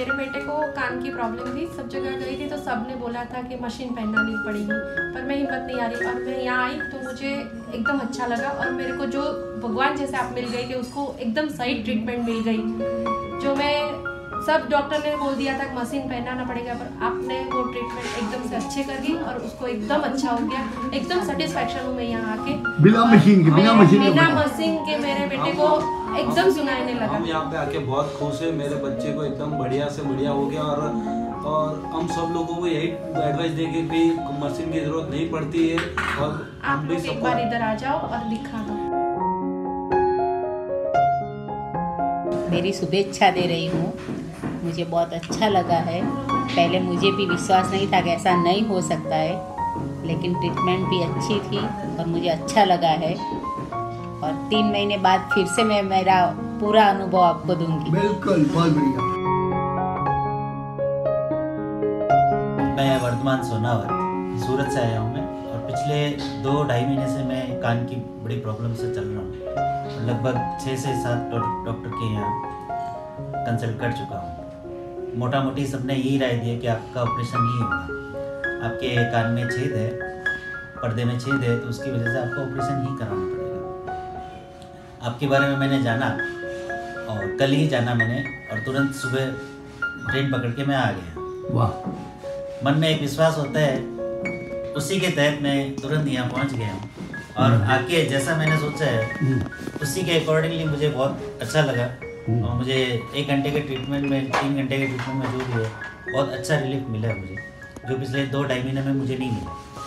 मेरे बेटे को कान की प्रॉब्लम थी, सब जगह गई थी तो सबने बोला था कि मशीन पहनानी पड़ेगी, पर मैं हिम्मत नहीं आ रही और मैं यहाँ आई तो मुझे एकदम अच्छा लगा और मेरे को जो भगवान जैसे आप मिल गए थे उसको एकदम सही ट्रीटमेंट मिल गई, जो मैं सब डॉक्टर ने बोल दिया था कि मशीन पहनाना पड़ेगा पर आपने वो ट्रीटमेंट एकदम से अच्छे कर दी और उसको एकदम अच्छा हो गया। एकदम सेटिस्फेक्शन हूँ मैं यहाँ आके। बिना मशीन के बिना मशीन बिना मशीन के मेरे बेटे को एकदम सुनाने लगा। हम यहाँ पे आके बहुत खुश है मेरे बच्चे को एकदम बढ़िया से बढ़िया हो गया और और हम सब लोगों को यही एडवाइस देंगे कि मशीन की ज़रूरत नहीं पड़ती है। और आप भी लोग एक बार इधर आ जाओ और दिखा दो। मेरी शुभेच्छा दे रही हूँ। मुझे बहुत अच्छा लगा है। पहले मुझे भी विश्वास नहीं था कि ऐसा नहीं हो सकता है लेकिन ट्रीटमेंट भी अच्छी थी और मुझे अच्छा लगा है। और तीन महीने बाद फिर से मैं मेरा पूरा अनुभव आपको दूँगी। बिल्कुल बहुत बढ़िया। मैं वर्धमान सोनावत सूरत से आया हूँ मैं और पिछले दो ढाई महीने से मैं कान की बड़ी प्रॉब्लम से चल रहा हूँ। लगभग छः से सात डॉक्टर के यहाँ कंसल्ट कर चुका हूँ। मोटा मोटी सबने यही राय दिया कि आपका ऑपरेशन ही होगा। आपके कान में छेद है पर्दे में छेद है तो उसकी वजह से आपको ऑपरेशन ही कराना पड़ेगा। आपके बारे में मैंने जाना और कल ही जाना मैंने और तुरंत सुबह ट्रेन पकड़ के मैं आ गया। वाह। मन में एक विश्वास होता है उसी के तहत मैं तुरंत यहाँ पहुँच गया हूँ। और आके जैसा मैंने सोचा है हम्म, उसी के अकॉर्डिंगली मुझे बहुत अच्छा लगा। हम्म। और मुझे एक घंटे के ट्रीटमेंट में, तीन घंटे के ट्रीटमेंट में जो भी है, बहुत अच्छा रिलीफ मिला है मुझे, जो पिछले दो ढाई महीने में मुझे नहीं मिला।